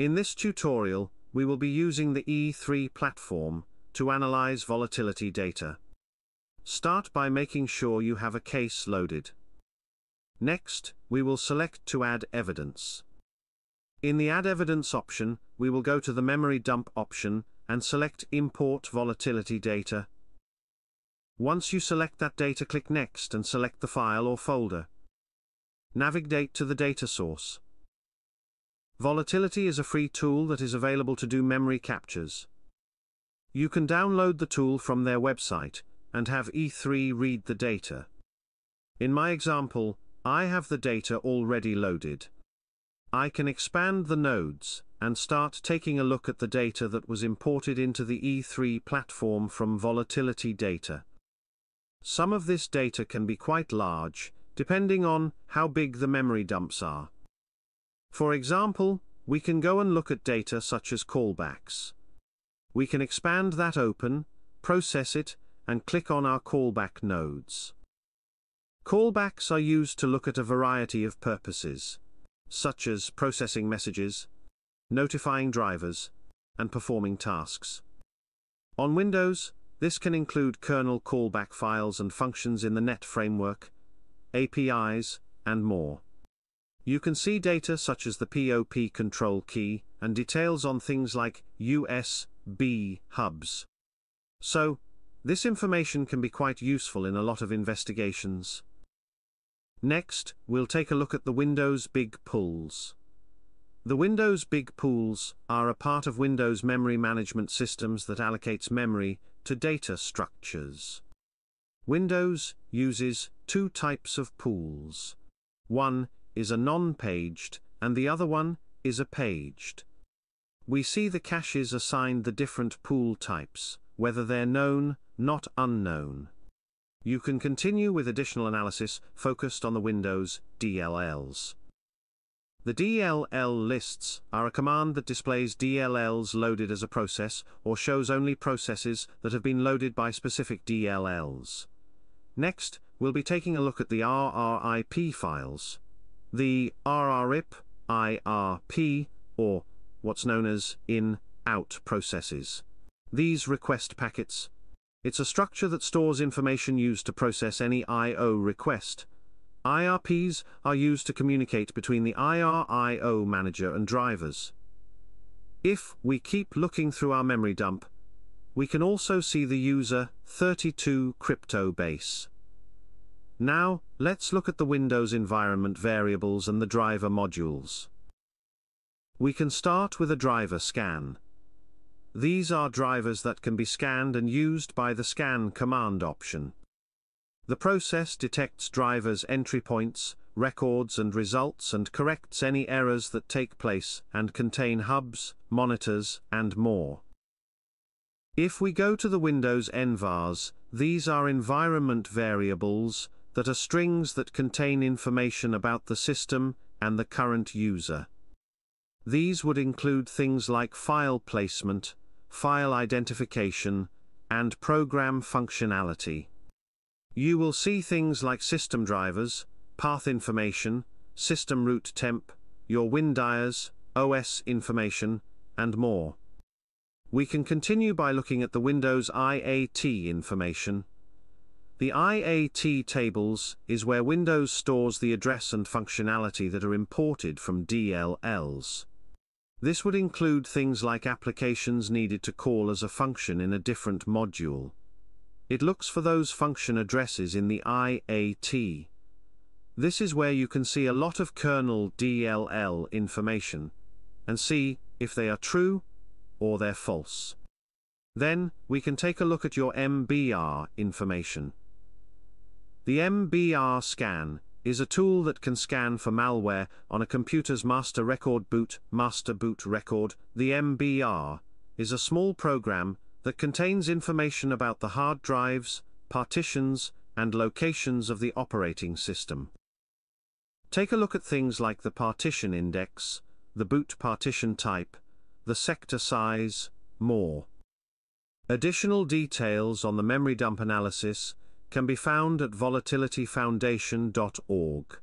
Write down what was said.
In this tutorial, we will be using the E3 platform to analyze volatility data. Start by making sure you have a case loaded. Next, we will select to add evidence. In the Add Evidence option, we will go to the Memory Dump option and select Import Volatility Data. Once you select that data click Next and select the file or folder. Navigate to the data source. Volatility is a free tool that is available to do memory captures. You can download the tool from their website, and have E3 read the data. In my example, I have the data already loaded. I can expand the nodes, and start taking a look at the data that was imported into the E3 platform from volatility data. Some of this data can be quite large, depending on how big the memory dumps are. For example, we can go and look at data such as callbacks. We can expand that open, process it, and click on our callback nodes. Callbacks are used to look at a variety of purposes such as processing messages, notifying drivers, and performing tasks. On Windows, this can include kernel callback files and functions in the .NET framework, APIs, and more. You can see data such as the POP control key, and details on things like USB hubs. So, this information can be quite useful in a lot of investigations. Next, we'll take a look at the Windows Big Pools. The Windows Big Pools are a part of Windows memory management systems that allocates memory to data structures. Windows uses two types of pools. One is a non-paged, and the other one is a paged. We see the caches assigned the different pool types, whether they're known, not unknown. You can continue with additional analysis focused on the Windows DLLs. The DLL lists are a command that displays DLLs loaded as a process or shows only processes that have been loaded by specific DLLs. Next, we'll be taking a look at the RRIP files. The RRIP, IRP, or what's known as in, out processes. These request packets, it's a structure that stores information used to process any I.O. request. IRPs are used to communicate between the IRIO manager and drivers. If we keep looking through our memory dump, we can also see the user 32 crypto base. Now, let's look at the Windows environment variables and the driver modules. We can start with a driver scan. These are drivers that can be scanned and used by the scan command option. The process detects drivers' entry points, records and results and corrects any errors that take place and contain hubs, monitors, and more. If we go to the Windows envars, these are environment variables, that are strings that contain information about the system and the current user. These would include things like file placement, file identification, and program functionality. You will see things like system drivers, path information, system root temp, your WinDIRs, OS information, and more. We can continue by looking at the Windows IAT information. The IAT tables is where Windows stores the address and functionality that are imported from DLLs. This would include things like applications needed to call as a function in a different module. It looks for those function addresses in the IAT. This is where you can see a lot of kernel DLL information, and see if they are true or they're false. Then, we can take a look at your MBR information. The MBR scan is a tool that can scan for malware on a computer's master record boot. Master boot record, the MBR, is a small program that contains information about the hard drives, partitions, and locations of the operating system. Take a look at things like the partition index, the boot partition type, the sector size, more. Additional details on the memory dump analysis can be found at volatilityfoundation.org.